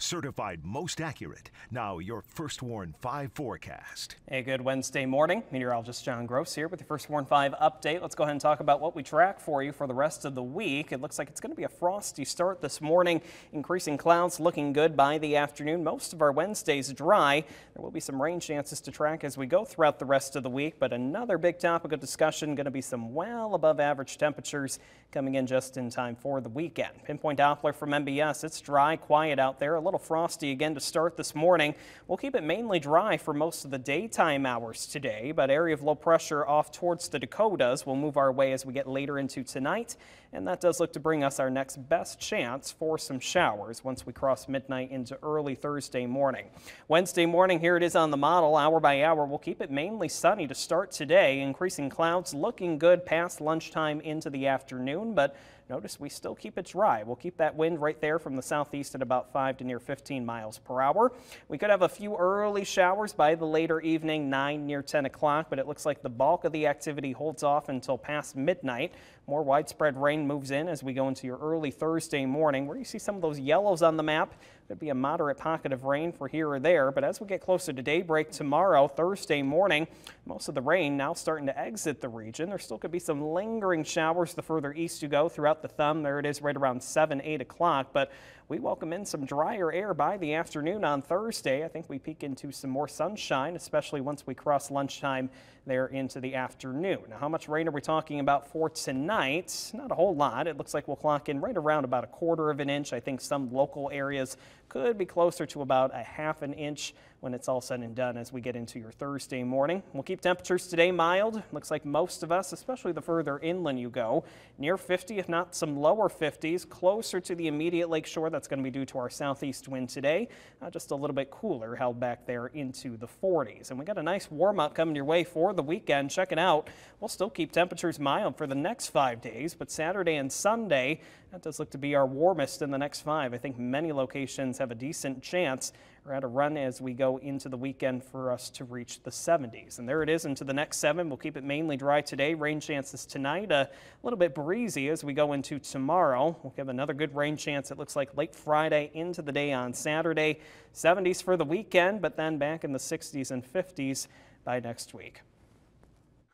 certified most accurate. Now, your First Warn 5 forecast. A good Wednesday morning. Meteorologist John Gross here with your First Warn 5 update. Let's go ahead and talk about what we track for you for the rest of the week. It looks like it's going to be a frosty start this morning. Increasing clouds looking good by the afternoon. Most of our Wednesdays dry. There will be some rain chances to track as we go throughout the rest of the week, but another big topic of discussion going to be some well above average temperatures coming in just in time for the weekend. Pinpoint Doppler from MBS. It's dry, quiet out there. A little frosty again to start this morning. We'll keep it mainly dry for most of the daytime hours today, but area of low pressure off towards the Dakotas will move our way as we get later into tonight. And that does look to bring us our next best chance for some showers once we cross midnight into early Thursday morning. Wednesday morning, here it is on the model, hour by hour. We'll keep it mainly sunny to start today. Increasing clouds looking good past lunchtime into the afternoon, but Notice we still keep it dry. We'll keep that wind right there from the southeast at about 5 to near 15 miles per hour. We could have a few early showers by the later evening, 9 near 10 o'clock, but it looks like the bulk of the activity holds off until past midnight. More widespread rain moves in as we go into your early Thursday morning, where you see some of those yellows on the map. There'd be a moderate pocket of rain for here or there, but as we get closer to daybreak tomorrow, Thursday morning, most of the rain now starting to exit the region. There still could be some lingering showers the further east you go throughout the thumb. There it is right around 7, 8 o'clock, but we welcome in some drier air by the afternoon on Thursday. I think we peek into some more sunshine, especially once we cross lunchtime there into the afternoon. Now, how much rain are we talking about for tonight? Not a whole lot. It looks like we'll clock in right around about a quarter of an inch. I think some local areas could be closer to about a half an inch when it's all said and done as we get into your Thursday morning. We'll keep temperatures today mild. Looks like most of us, especially the further inland you go, near 50, if not some lower 50s, closer to the immediate lakeshore. That's going to be due to our southeast wind today. Uh, just a little bit cooler held back there into the 40s. And we got a nice warm up coming your way for the weekend. Check it out. We'll still keep temperatures mild for the next five days, but Saturday and Sunday, that does look to be our warmest in the next five. I think many locations have a decent chance or at a run as we go into the weekend for us to reach the 70s. And there it is into the next seven. We'll keep it mainly dry today. Rain chances tonight, a little bit breezy as we go into tomorrow. We'll have another good rain chance. It looks like late Friday into the day on Saturday. 70s for the weekend, but then back in the 60s and 50s by next week.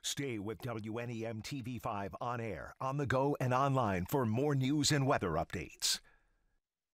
Stay with WNEM TV5 on air, on the go, and online for more news and weather updates.